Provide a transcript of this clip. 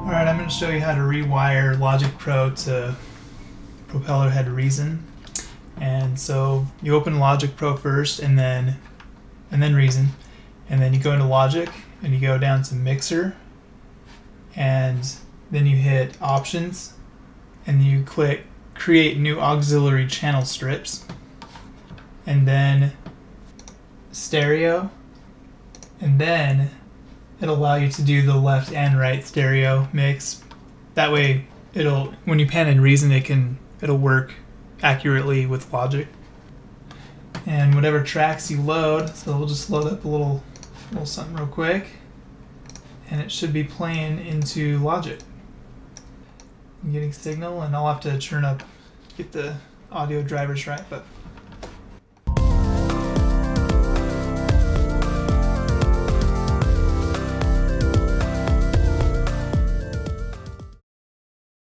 Alright, I'm going to show you how to rewire Logic Pro to Propellerhead Reason. And so you open Logic Pro first and then and then Reason. And then you go into Logic and you go down to Mixer and then you hit Options and you click Create New Auxiliary Channel Strips and then Stereo and then it'll allow you to do the left and right stereo mix. That way, it'll when you pan in Reason, it can it'll work accurately with Logic. And whatever tracks you load, so we'll just load up a little little something real quick, and it should be playing into Logic. I'm getting signal, and I'll have to turn up get the audio drivers right, but